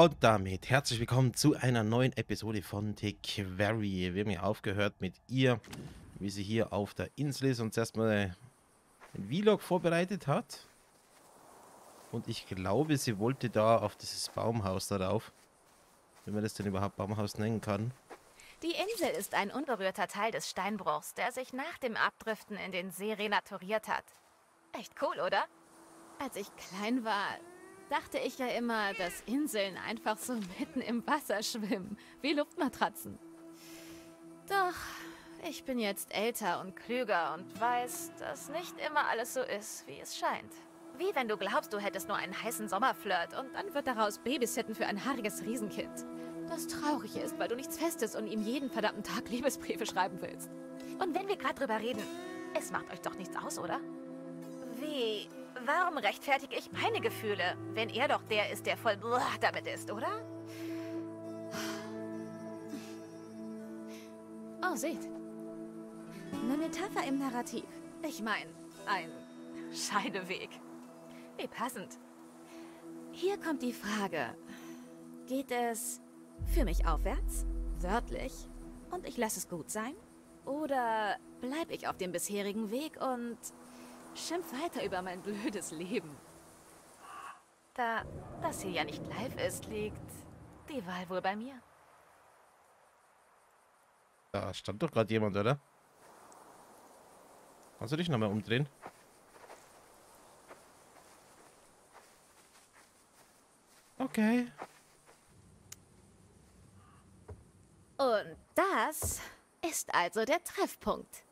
Und damit herzlich willkommen zu einer neuen Episode von The Quarry. Wir haben ja aufgehört mit ihr, wie sie hier auf der Insel ist und zuerst mal ein Vlog vorbereitet hat. Und ich glaube, sie wollte da auf dieses Baumhaus darauf, wenn man das denn überhaupt Baumhaus nennen kann. Die Insel ist ein unberührter Teil des Steinbruchs, der sich nach dem Abdriften in den See renaturiert hat. Echt cool, oder? Als ich klein war, dachte ich ja immer, dass Inseln einfach so mitten im Wasser schwimmen, wie Luftmatratzen. Doch, ich bin jetzt älter und klüger und weiß, dass nicht immer alles so ist, wie es scheint. Wie wenn du glaubst, du hättest nur einen heißen Sommerflirt und dann wird daraus Babysitten für ein haariges Riesenkind. Das traurig ist, weil du nichts Festes und ihm jeden verdammten Tag Liebesbriefe schreiben willst. Und wenn wir gerade drüber reden, es macht euch doch nichts aus, oder? Wie Warum rechtfertige ich meine Gefühle, wenn er doch der ist, der voll damit ist, oder? Oh, seht. Eine Metapher im Narrativ. Ich meine, ein Scheideweg. Wie passend. Hier kommt die Frage. Geht es für mich aufwärts, wörtlich, und ich lasse es gut sein? Oder bleibe ich auf dem bisherigen Weg und Schimpf weiter über mein blödes Leben. Da das hier ja nicht live ist, liegt die Wahl wohl bei mir. Da stand doch gerade jemand, oder? Kannst du dich nochmal umdrehen? Okay. Und das ist also der Treffpunkt.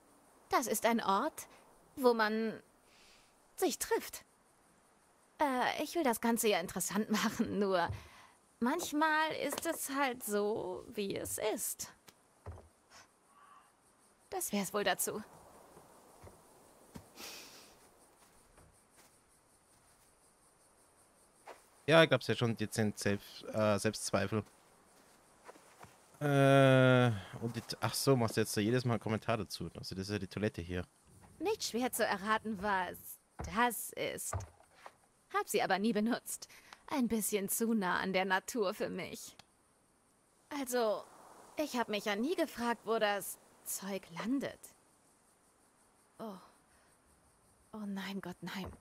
Das ist ein Ort, wo man sich trifft. Äh, ich will das Ganze ja interessant machen, nur manchmal ist es halt so, wie es ist. Das wär's wohl dazu. Ja, ich glaube, es ja schon dezent Selbst, äh, Selbstzweifel. Äh, und die, ach so, machst du jetzt da jedes Mal einen Kommentar dazu. Also das ist ja die Toilette hier. Nicht schwer zu erraten, was das ist. Hab sie aber nie benutzt. Ein bisschen zu nah an der Natur für mich. Also, ich habe mich ja nie gefragt, wo das Zeug landet. Oh. Oh nein, Gott, nein.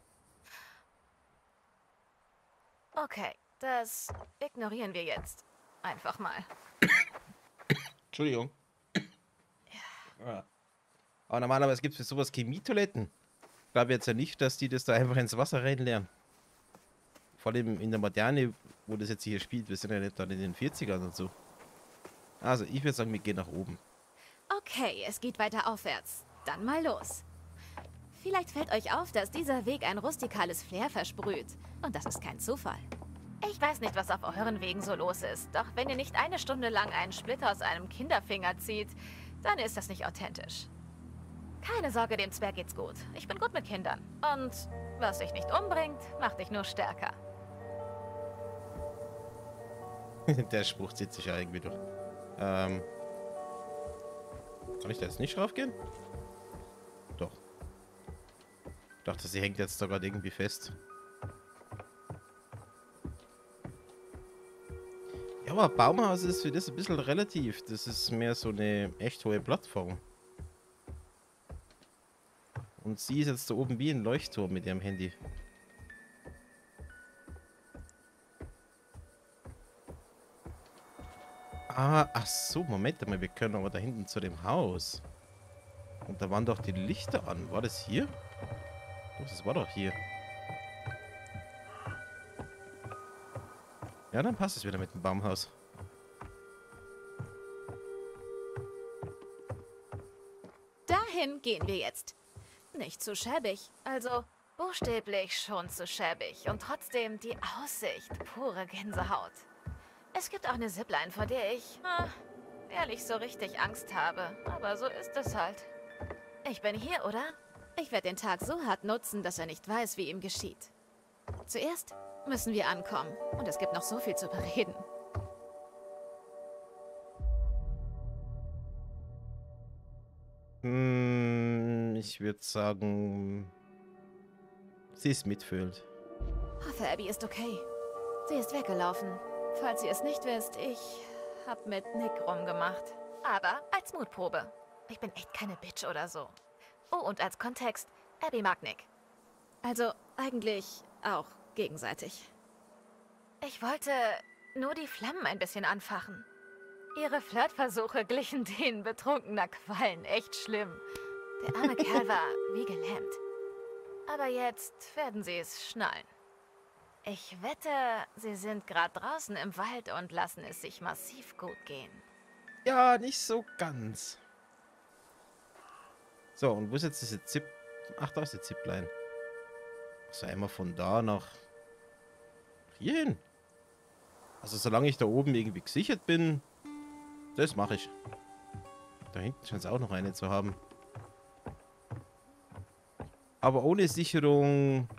Okay, das ignorieren wir jetzt. Einfach mal. Entschuldigung. Ja. Aber normalerweise gibt es für sowas Chemietoiletten. Ich glaube jetzt ja nicht, dass die das da einfach ins Wasser reinleeren. Vor allem in der Moderne, wo das jetzt hier spielt. Wir sind ja nicht dann in den 40ern und so. Also, ich würde sagen, wir gehen nach oben. Okay, es geht weiter aufwärts. Dann mal los. Vielleicht fällt euch auf, dass dieser Weg ein rustikales Flair versprüht. Und das ist kein Zufall. Ich weiß nicht, was auf euren Wegen so los ist, doch wenn ihr nicht eine Stunde lang einen Splitter aus einem Kinderfinger zieht, dann ist das nicht authentisch. Keine Sorge, dem Zwerg geht's gut. Ich bin gut mit Kindern. Und was dich nicht umbringt, macht dich nur stärker. Der Spruch zieht sich ja irgendwie durch. Ähm. Kann ich da jetzt nicht raufgehen? Doch. Ich dachte, sie hängt jetzt sogar irgendwie fest. Ja, aber Baumhaus ist für das ein bisschen relativ. Das ist mehr so eine echt hohe Plattform. Und sie ist jetzt da oben wie ein Leuchtturm mit ihrem Handy. Ah, ach so, Moment mal, wir können aber da hinten zu dem Haus. Und da waren doch die Lichter an. War das hier? Das war doch hier. Ja, dann passt es wieder mit dem Baumhaus. Dahin gehen wir jetzt. Nicht zu schäbig. Also buchstäblich schon zu schäbig. Und trotzdem die Aussicht. Pure Gänsehaut. Es gibt auch eine Zipline, vor der ich, äh, ehrlich, so richtig Angst habe. Aber so ist es halt. Ich bin hier, oder? Ich werde den Tag so hart nutzen, dass er nicht weiß, wie ihm geschieht. Zuerst müssen wir ankommen. Und es gibt noch so viel zu bereden. Hm, ich würde sagen, sie ist mitfühlend. Hoffe, Abby ist okay. Sie ist weggelaufen. Falls ihr es nicht wisst, ich hab mit Nick rumgemacht. Aber als Mutprobe. Ich bin echt keine Bitch oder so. Oh, und als Kontext, Abby mag Nick. Also eigentlich auch gegenseitig. Ich wollte nur die Flammen ein bisschen anfachen. Ihre Flirtversuche glichen denen betrunkener Quallen. Echt schlimm. Der arme Kerl war wie gelähmt. Aber jetzt werden sie es schnallen. Ich wette, sie sind gerade draußen im Wald und lassen es sich massiv gut gehen. Ja, nicht so ganz. So, und wo ist jetzt diese Zip... Ach, da ist die Zipline. Also einmal von da nach hier hin. Also solange ich da oben irgendwie gesichert bin, das mache ich. Da hinten scheint es auch noch eine zu haben. Aber ohne Sicherung...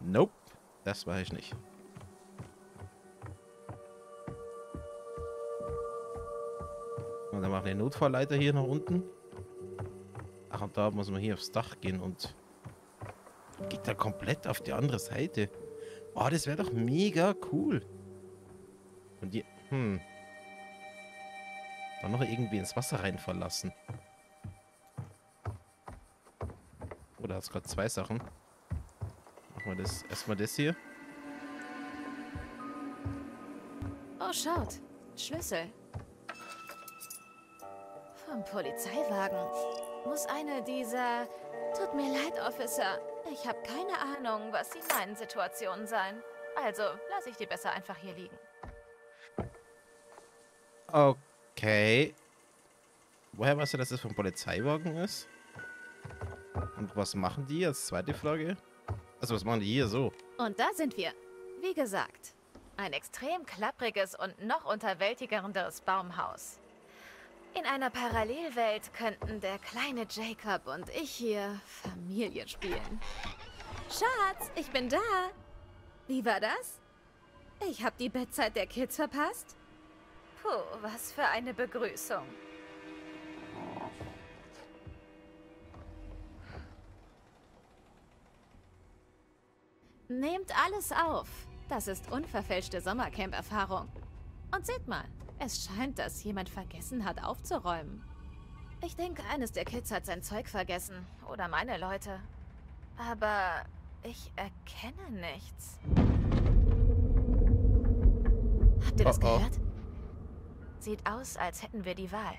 Nope, das weiß ich nicht. Und dann machen wir eine Notfallleiter hier nach unten. Ach, und da muss man hier aufs Dach gehen und geht da komplett auf die andere Seite. Oh, das wäre doch mega cool. Und die, hm. Dann noch irgendwie ins Wasser rein verlassen. Hat es gerade zwei Sachen? Machen wir das erstmal das hier. Oh, schaut. Schlüssel. Vom Polizeiwagen. Muss eine dieser... Tut mir leid, Officer. Ich habe keine Ahnung, was Sie meinen Situationen sein. Also lasse ich die besser einfach hier liegen. Okay. Woher weißt du, dass das vom Polizeiwagen ist? Und was machen die als zweite Frage? Also was machen die hier so? Und da sind wir. Wie gesagt, ein extrem klappriges und noch unterwältigenderes Baumhaus. In einer Parallelwelt könnten der kleine Jacob und ich hier Familie spielen. Schatz, ich bin da. Wie war das? Ich habe die Bettzeit der Kids verpasst? Puh, was für eine Begrüßung. Nehmt alles auf. Das ist unverfälschte Sommercamp-Erfahrung. Und seht mal, es scheint, dass jemand vergessen hat aufzuräumen. Ich denke, eines der Kids hat sein Zeug vergessen. Oder meine Leute. Aber ich erkenne nichts. Habt ihr das Oh, oh. gehört? Sieht aus, als hätten wir die Wahl.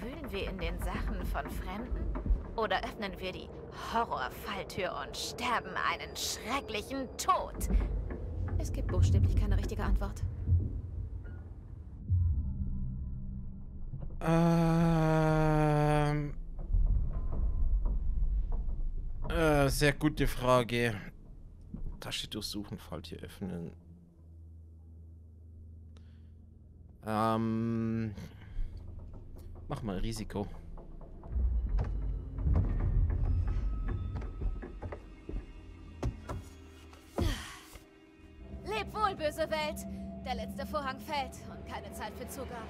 Wühlen wir in den Sachen von Fremden? Oder öffnen wir die Horrorfalltür und sterben einen schrecklichen Tod? Es gibt buchstäblich keine richtige Antwort. Ähm. Äh, sehr gute Frage. Tasche durchsuchen, Falltür öffnen. Ähm. Mach mal Risiko. Der Vorhang fällt und keine Zeit für Zugaben.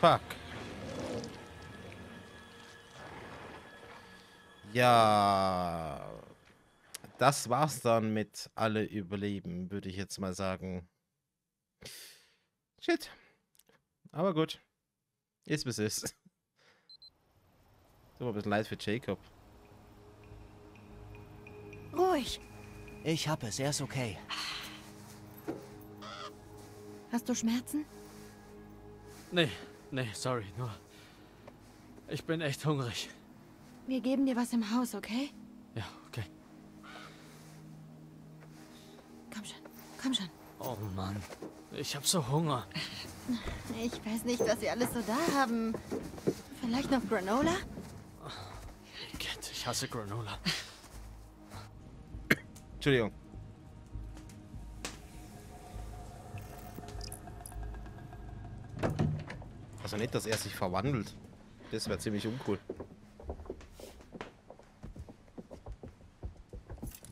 Fuck. Ja. Das war's dann mit alle Überleben, würde ich jetzt mal sagen. Shit. Aber gut. Ist bis ist. So ein bisschen leid für Jacob. Ruhig. Ich hab es, er ist okay. Hast du Schmerzen? Nee, nee, sorry, nur. Ich bin echt hungrig. Wir geben dir was im Haus, okay. Komm schon. Oh Mann, ich hab so Hunger. Ich weiß nicht, was sie alles so da haben. Vielleicht noch Granola? Cat, ich hasse Granola. Entschuldigung. Also nicht, dass er sich verwandelt. Das wäre ziemlich uncool.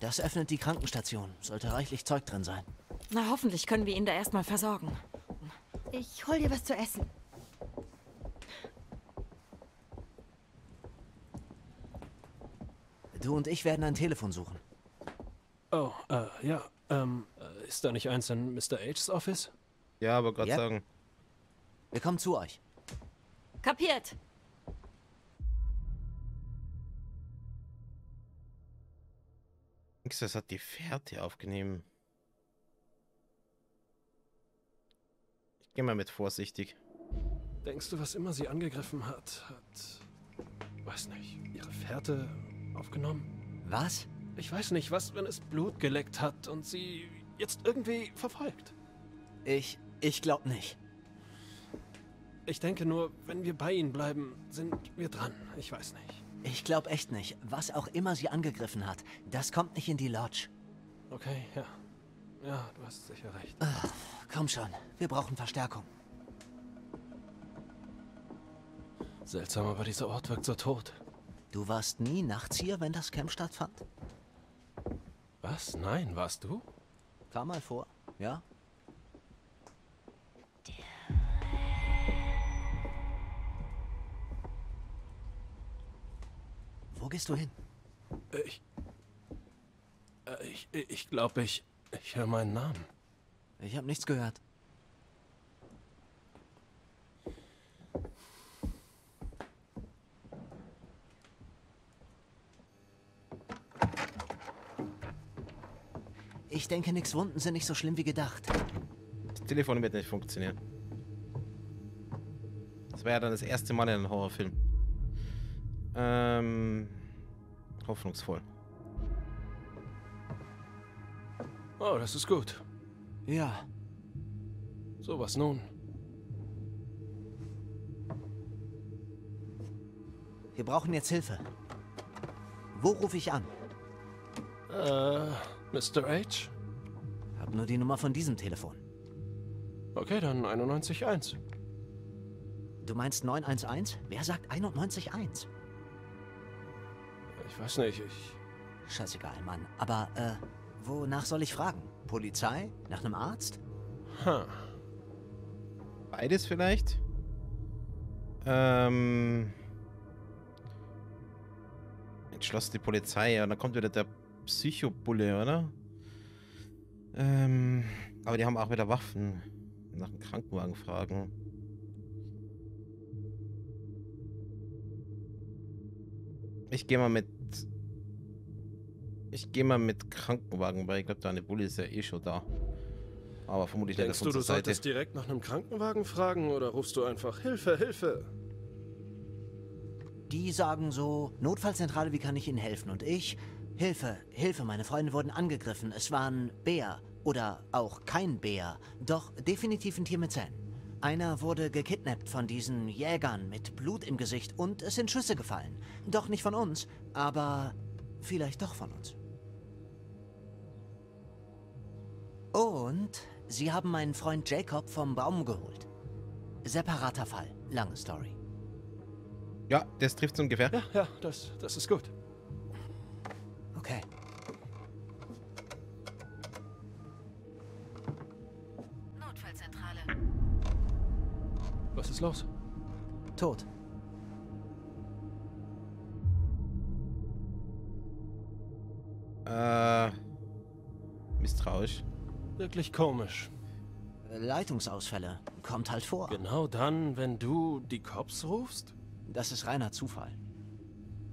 Das öffnet die Krankenstation. Sollte reichlich Zeug drin sein. Na, hoffentlich können wir ihn da erstmal versorgen. Ich hol dir was zu essen. Du und ich werden ein Telefon suchen. Oh, äh, ja, ähm, äh, ist da nicht eins in Mr. H's Office? Ja, aber Gott Ja. sagen. Wir kommen zu euch. Kapiert. Nix, das hat die Fährte aufgenommen. Ich gehe mal mit vorsichtig. Denkst du, was immer sie angegriffen hat, hat, weiß nicht, ihre Fährte aufgenommen? Was? Ich weiß nicht, was, wenn es Blut geleckt hat und sie jetzt irgendwie verfolgt. Ich. Ich glaub nicht. Ich denke nur, wenn wir bei ihnen bleiben, sind wir dran. Ich weiß nicht. Ich glaub echt nicht. Was auch immer sie angegriffen hat, das kommt nicht in die Lodge. Okay, ja. Ja, du hast sicher recht. Komm schon, wir brauchen Verstärkung. Seltsam, aber dieser Ort wirkt so tot. Du warst nie nachts hier, wenn das Camp stattfand? Was? Nein, warst du? Kam mal vor, ja? Wo gehst du hin? Äh, Ich. Äh, Ich, ich glaube, ich. Ich höre meinen Namen. Ich habe nichts gehört. Ich denke, nix Wunden sind nicht so schlimm wie gedacht. Das Telefon wird nicht funktionieren. Das wäre ja dann das erste Mal in einem Horrorfilm. Ähm. Hoffnungsvoll. Oh, das ist gut. Ja, So was nun. wir brauchen jetzt Hilfe. Wo rufe ich an? Äh, Mr. H? Hab nur die Nummer von diesem Telefon. Okay, dann 91.1. Du meinst 911? Wer sagt 911? Ich weiß nicht, ich. Scheißegal, Mann. Aber, äh, wonach soll ich fragen? Polizei? Nach einem Arzt? Ha. Beides vielleicht? Ähm. Entschloss die Polizei, ja. Dann kommt wieder der Psychobulle, oder? Ähm. Aber die haben auch wieder Waffen. Nach dem Krankenwagen fragen. Ich gehe mal mit. Ich gehe mal mit Krankenwagen, weil ich glaube, deine Bulle ist ja eh schon da. Aber vermutlich Denkst du, du unserer Seite. solltest direkt nach einem Krankenwagen fragen oder rufst du einfach Hilfe, Hilfe? Die sagen so, Notfallzentrale, wie kann ich Ihnen helfen? Und ich, Hilfe, Hilfe, meine Freunde wurden angegriffen. Es waren Bär oder auch kein Bär, doch definitiv ein Tier mit Zähnen. Einer wurde gekidnappt von diesen Jägern mit Blut im Gesicht und es sind Schüsse gefallen. Doch nicht von uns, aber vielleicht doch von uns. Und sie haben meinen Freund Jacob vom Baum geholt. Separater Fall, lange Story. Ja, das trifft ungefähr. Ja, ja, das, das ist gut. Komisch. Leitungsausfälle. Kommt halt vor. Genau dann, wenn du die Cops rufst? Das ist reiner Zufall.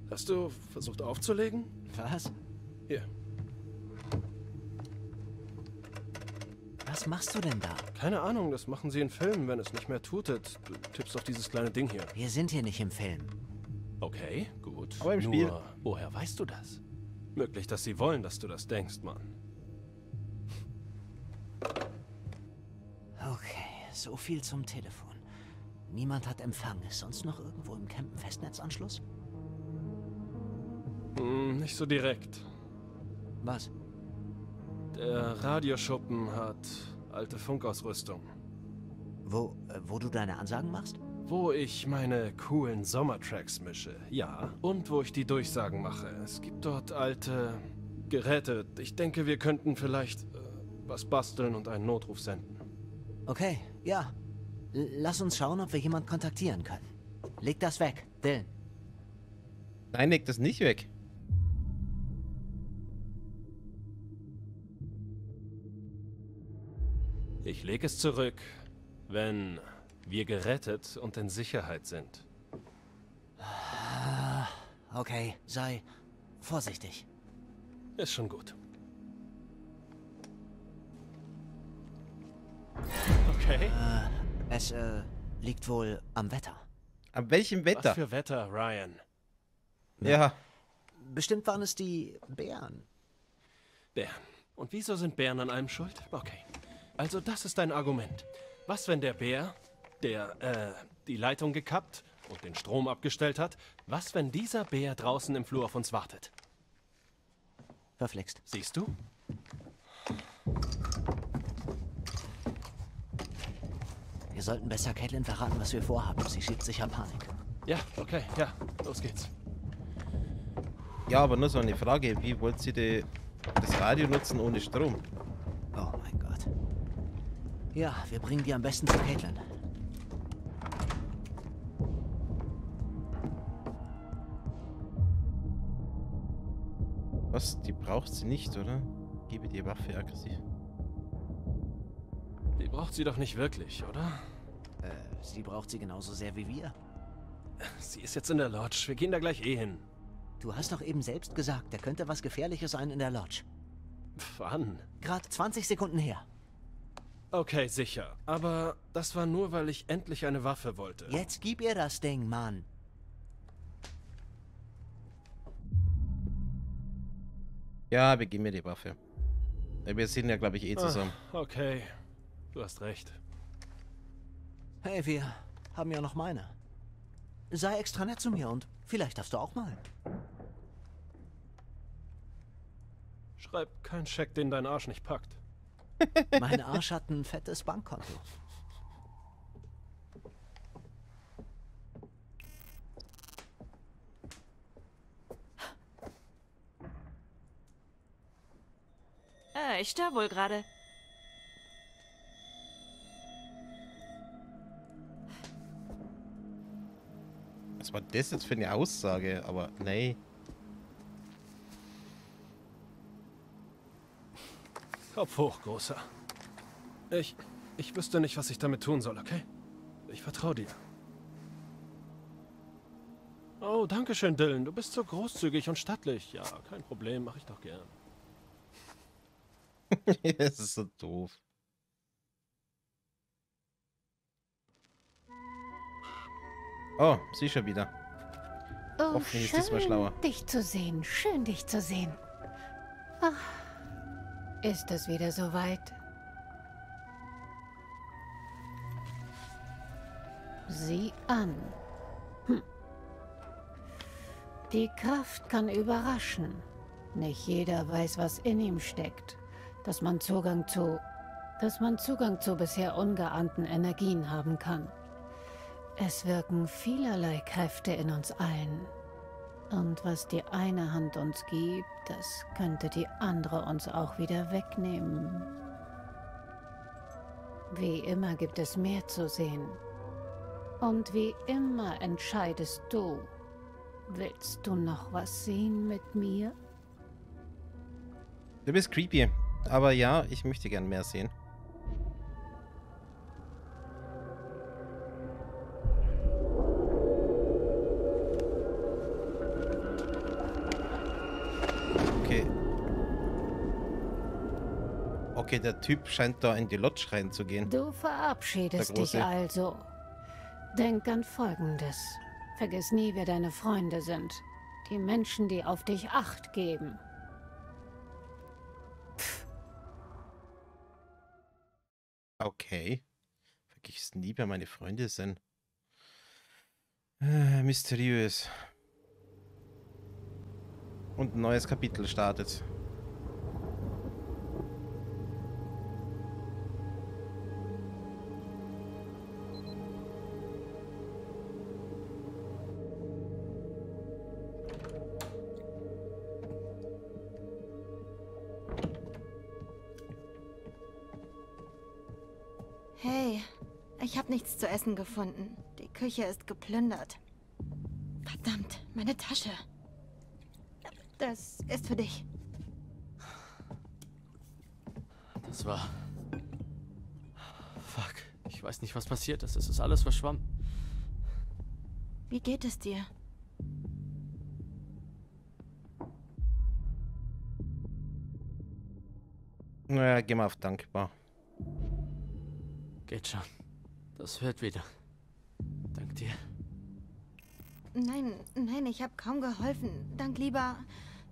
Hast du versucht aufzulegen? Was? Hier, Was machst du denn da? keine Ahnung, das machen sie in Filmen, wenn es nicht mehr tutet. Du tippst auf dieses kleine Ding hier. Wir sind hier nicht im Film. Okay, gut. Aber im Nur, Spiel. woher weißt du das? Möglich, dass sie wollen, dass du das denkst, Mann. Okay, so viel zum Telefon. Niemand hat Empfang. Ist sonst noch irgendwo im Camp ein Festnetzanschluss? Hm, nicht so direkt. Was? Der Radioschuppen hat alte Funkausrüstung. Wo, äh, wo du deine Ansagen machst? Wo ich meine coolen Sommertracks mische, ja. Und wo ich die Durchsagen mache. Es gibt dort alte Geräte. Ich denke, wir könnten vielleicht äh, was basteln und einen Notruf senden. Okay, ja. L lass uns schauen, ob wir jemand kontaktieren können. Leg das weg, Dylan. Nein, leg das nicht weg. Ich lege es zurück, wenn wir gerettet und in Sicherheit sind. Okay, sei vorsichtig. Ist schon gut. Okay. Es äh, liegt wohl am Wetter. Ab welchem Wetter? Was für Wetter, Ryan? Ja. Bestimmt waren es die Bären. Bären. Und wieso sind Bären an allem schuld? Okay. Also das ist dein Argument. Was, wenn der Bär, der, äh, die Leitung gekappt und den Strom abgestellt hat, was, wenn dieser Bär draußen im Flur auf uns wartet? Verflixt. Siehst du? Wir sollten besser Caitlin verraten, was wir vorhaben. Sie schiebt sicher Panik. Ja, okay, ja, los geht's. Ja, aber nur so eine Frage. Wie wollt ihr die, das Radio nutzen ohne Strom? Oh mein Gott. Ja, wir bringen die am besten zu Caitlin. Was? Die braucht sie nicht, oder? Gebe die Waffe aggressiv. Braucht sie doch nicht wirklich, oder? Äh, sie braucht sie genauso sehr wie wir. Sie ist jetzt in der Lodge. Wir gehen da gleich eh hin. Du hast doch eben selbst gesagt, da könnte was Gefährliches sein in der Lodge. Wann? Gerade 20 Sekunden her. Okay, sicher. Aber das war nur, weil ich endlich eine Waffe wollte. Jetzt gib ihr das Ding, Mann. Ja, wir geben mir die Waffe. Ja, Wir sind ja, glaube ich, eh zusammen. Ah, okay. Du hast recht. Hey, wir haben ja noch meine. Sei extra nett zu mir und vielleicht darfst du auch mal. Schreib keinen Scheck, den dein Arsch nicht packt. Mein Arsch hat ein fettes Bankkonto. Äh, ich störe wohl gerade. Was war das jetzt für eine Aussage? Aber nee. Kopf hoch, Großer. Ich. Ich wüsste nicht, was ich damit tun soll, okay? Ich vertraue dir. Oh, danke schön, Dylan. Du bist so großzügig und stattlich. Ja, kein Problem, mache ich doch gern. das ist so doof. Oh, sie schon wieder. Oh, Hoffentlich ist diesmal schlauer. dich zu sehen. Schön, dich zu sehen. Ach, ist es wieder soweit? Sieh an. Hm. Die Kraft kann überraschen. Nicht jeder weiß, was in ihm steckt. Dass man Zugang zu... dass man Zugang zu bisher ungeahnten Energien haben kann. Es wirken vielerlei Kräfte in uns allen. Und was die eine Hand uns gibt, das könnte die andere uns auch wieder wegnehmen. Wie immer gibt es mehr zu sehen. Und wie immer entscheidest du. Willst du noch was sehen mit mir? Du bist creepy. Aber ja, ich möchte gern mehr sehen. Okay, der Typ scheint da in die Lodge reinzugehen. Du verabschiedest dich also. Denk an Folgendes. Vergiss nie, wer deine Freunde sind. Die Menschen, die auf dich Acht geben. Okay. Vergiss nie, wer meine Freunde sind. Äh, mysteriös. Und ein neues Kapitel startet. Habe nichts zu essen gefunden. Die Küche ist geplündert. Verdammt, meine Tasche. Das ist für dich. Das war... Fuck. Ich weiß nicht, was passiert ist. Es ist alles verschwommen. Wie geht es dir? Naja, geh mal auf dankbar. Geht schon. Das wird wieder. Dank dir. Nein, nein, ich habe kaum geholfen. Dank lieber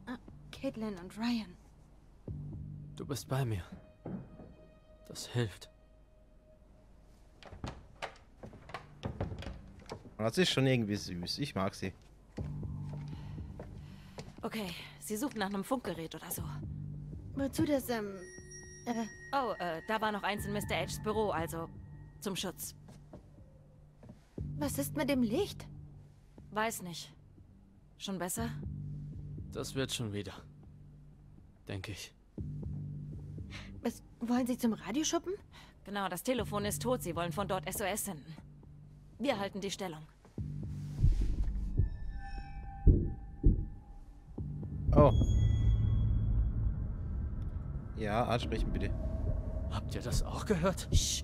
äh, Caitlin und Ryan. Du bist bei mir. Das hilft. Das ist schon irgendwie süß. Ich mag sie. Okay, sie sucht nach einem Funkgerät oder so. Wozu das, ähm, äh, Oh, äh, da war noch eins in Mr. Edges Büro, also zum Schutz. Was ist mit dem Licht? Weiß nicht. Schon besser? Das wird schon wieder. Denke ich. Was, wollen Sie zum Radioschuppen? Genau, das Telefon ist tot. Sie wollen von dort SOS senden. Wir halten die Stellung. Oh. Ja, ansprechen bitte. Habt ihr das auch gehört? Sch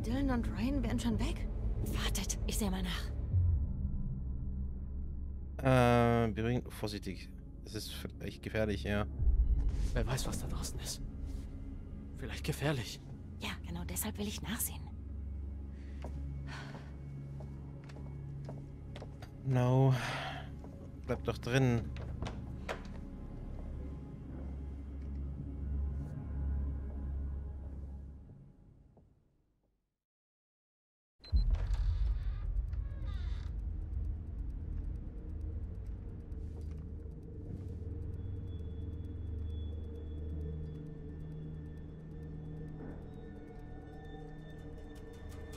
dachte, Dylan und Ryan wären schon weg. wartet, ich sehe mal nach. Äh, beruhigend, vorsichtig. Das ist echt gefährlich, ja. Wer weiß, was da draußen ist. Vielleicht gefährlich. Ja, genau deshalb will ich nachsehen. No. Bleib doch drin.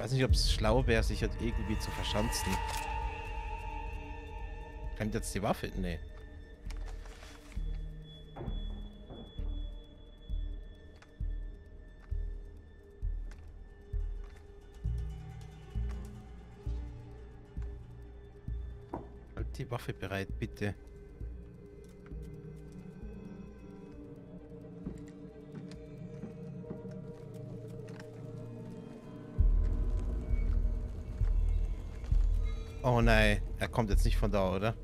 Weiß nicht, ob es schlau wäre, sich halt irgendwie zu verschanzen. Kommt jetzt die Waffe? Nee. Halt die Waffe bereit, bitte. Oh nein, er kommt jetzt nicht von da, oder?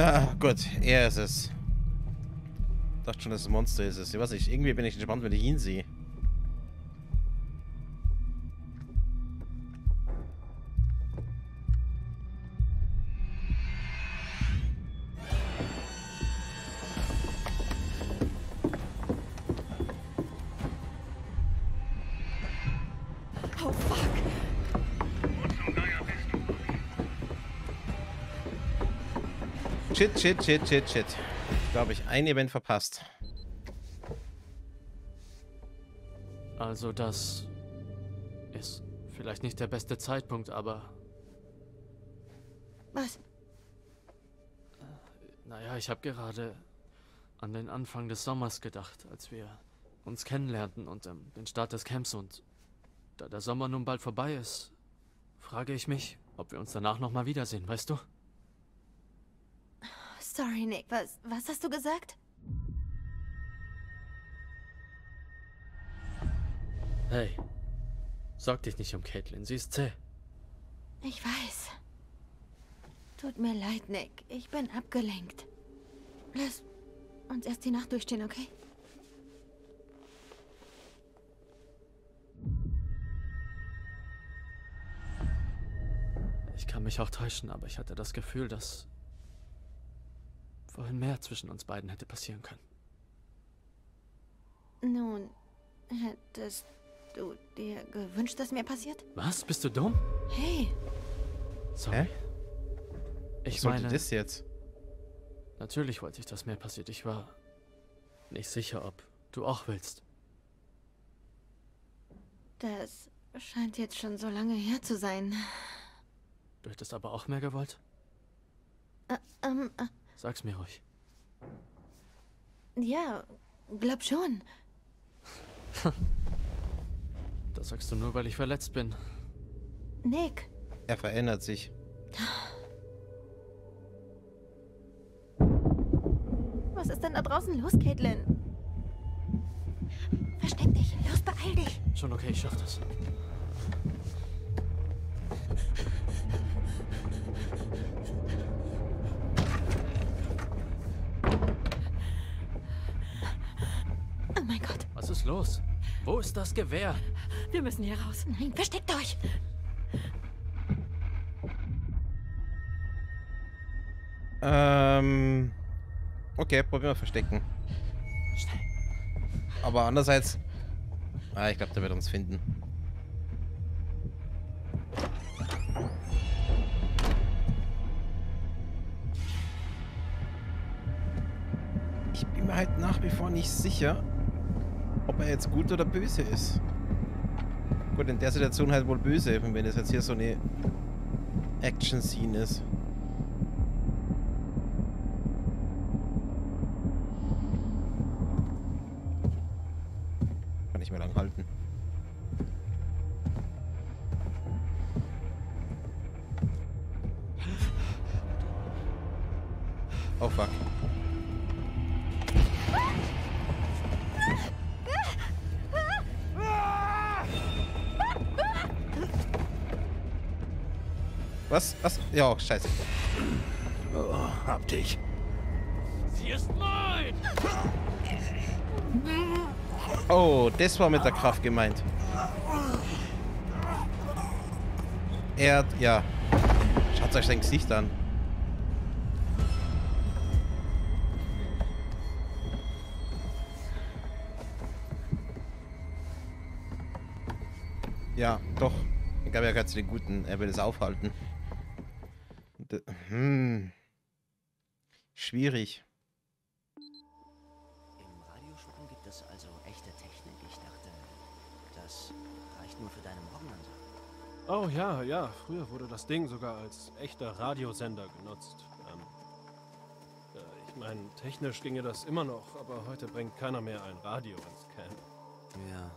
Ah, gut, er ist es. Ich dachte schon, dass es ein Monster ist. Ich weiß nicht, irgendwie bin ich entspannt, wenn ich ihn sehe. Shit, shit, shit, shit, shit. Ich glaube, ich ein Event verpasst. Also das ist vielleicht nicht der beste Zeitpunkt, aber Was? naja, ich habe gerade an den Anfang des Sommers gedacht, als wir uns kennenlernten und ähm, den Start des Camps und da der Sommer nun bald vorbei ist, frage ich mich, ob wir uns danach nochmal wiedersehen, weißt du? Sorry, Nick. Was, was hast du gesagt? Hey, sorg dich nicht um Caitlin, sie ist zäh. Ich weiß. Tut mir leid, Nick. Ich bin abgelenkt. Lass uns erst die Nacht durchstehen, okay? Ich kann mich auch täuschen, aber ich hatte das Gefühl, dass vorhin mehr zwischen uns beiden hätte passieren können. Nun, hättest du dir gewünscht, dass mir passiert? Was? Bist du dumm? Hey, Sorry. Hä? Ich Was sollte meine, das jetzt? natürlich wollte ich, dass mehr passiert. Ich war nicht sicher, ob du auch willst. das scheint jetzt schon so lange her zu sein. Du hättest aber auch mehr gewollt? Äh, ähm, äh, Sag's mir ruhig. ja, glaub schon. Das sagst du nur, weil ich verletzt bin. Nick, Er verändert sich. was ist denn da draußen los, Caitlin? Versteck dich. Los, beeil dich. Schon okay, ich schaff das. Mein Gott. Was ist los? Wo ist das Gewehr? Wir müssen hier raus. Nein, versteckt euch. Ähm. Okay, probieren wir verstecken. Schnell. Aber andererseits. Ah, ich glaube, der wird uns finden. Ich bin mir halt nach wie vor nicht sicher, ob er jetzt gut oder böse ist. Gut, in der Situation halt wohl böse, wenn das jetzt hier so eine Action-Scene ist. Was? Was? Ja, oh, scheiße. Oh, hab dich. Sie ist mein! Oh, das war mit der Kraft gemeint. Er hat, ja. Schaut euch sein Gesicht an. Ja, doch. Ich glaube, er gehört zu den Guten. Er will es aufhalten. Hm. Schwierig. Im Radioschuppen gibt es also echte Technik. Ich dachte, das reicht nur für deine Morgenansage. Oh ja, ja. Früher wurde das Ding sogar als echter Radiosender genutzt. Ähm, äh, ich meine, technisch ginge das immer noch, aber heute bringt keiner mehr ein Radio ins Camp. Ja.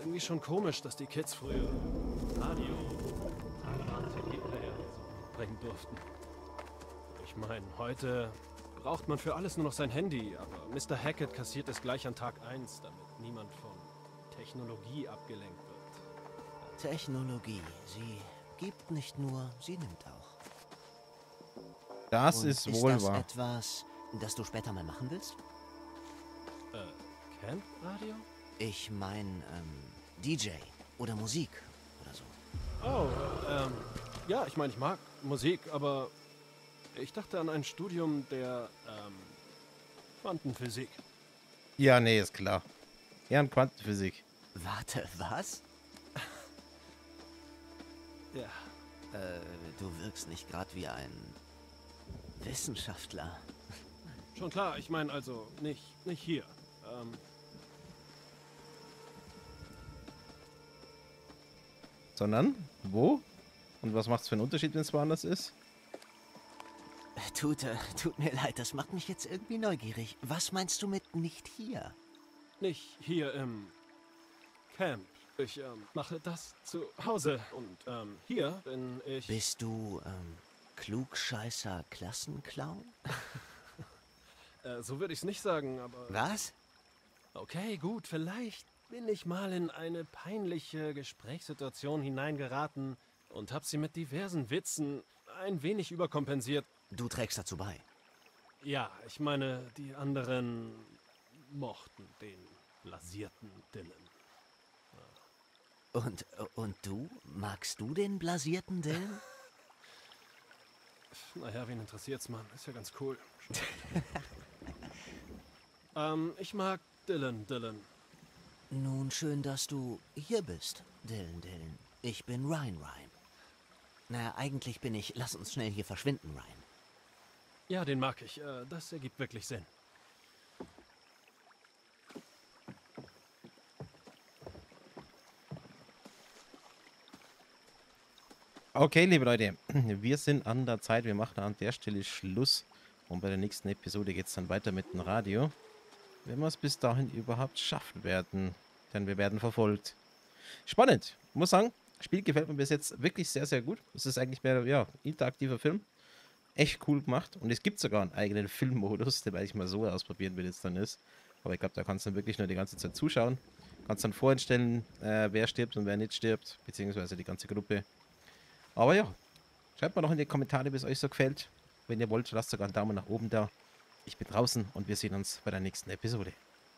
Irgendwie schon komisch, dass die Kids früher so bringen durften. Ich meine, heute braucht man für alles nur noch sein Handy, aber Mr. Hackett kassiert es gleich an Tag 1, damit niemand von Technologie abgelenkt wird. Technologie. Sie gibt nicht nur, sie nimmt auch. Das Und ist ist wohl das wahr. etwas, das du später mal machen willst? Äh, Camp-Radio? Ich meine, ähm, DJ oder Musik oder so. Oh, ähm, ja, ich meine, ich mag Musik, aber ich dachte an ein Studium der, ähm, Quantenphysik. Ja, nee, ist klar. Ja, und Quantenphysik. Warte, was? Ja. Äh, du wirkst nicht gerade wie ein Wissenschaftler. Schon klar, ich meine also nicht, nicht hier. Ähm, Sondern, wo? Und was macht's für einen Unterschied, wenn es woanders ist? Tut, äh, tut mir leid, das macht mich jetzt irgendwie neugierig. Was meinst du mit nicht hier? nicht hier im Camp. Ich ähm, mache das zu Hause und ähm, hier bin ich. Bist du, ähm, klugscheißer Klassenclown? Äh, so würde ich es nicht sagen, aber. Was? Okay, gut, vielleicht bin ich mal in eine peinliche Gesprächssituation hineingeraten und habe sie mit diversen Witzen ein wenig überkompensiert. Du trägst dazu bei. Ja, ich meine, die anderen mochten den blasierten Dylan. Und, und du? Magst du den blasierten Dylan? Naja, wen interessiert's, Mann? Ist ja ganz cool. ähm, ich mag Dylan, Dylan. Nun, schön, dass du hier bist, Dylan Dylan. Ich bin Ryan Ryan. Naja, eigentlich bin ich... Lass uns schnell hier verschwinden, Ryan. Ja, den mag ich. Äh, Das ergibt wirklich Sinn. Okay, liebe Leute, wir sind an der Zeit. Wir machen an der Stelle Schluss. Und bei der nächsten Episode geht es dann weiter mit dem Radio. Wenn wir es bis dahin überhaupt schaffen werden. Denn wir werden verfolgt. Spannend. Ich muss sagen, Spiel gefällt mir bis jetzt wirklich sehr, sehr gut. Es ist eigentlich mehr, ja, interaktiver Film. Echt cool gemacht. Und es gibt sogar einen eigenen Filmmodus, den werde ich mal so ausprobieren, wie das dann ist. Aber ich glaube, da kannst du dann wirklich nur die ganze Zeit zuschauen. Kannst dann vorstellen, äh, wer stirbt und wer nicht stirbt. Beziehungsweise die ganze Gruppe. Aber ja, schreibt mal noch in die Kommentare, wie es euch so gefällt. Wenn ihr wollt, lasst sogar einen Daumen nach oben da. Ich bin draußen und wir sehen uns bei der nächsten Episode.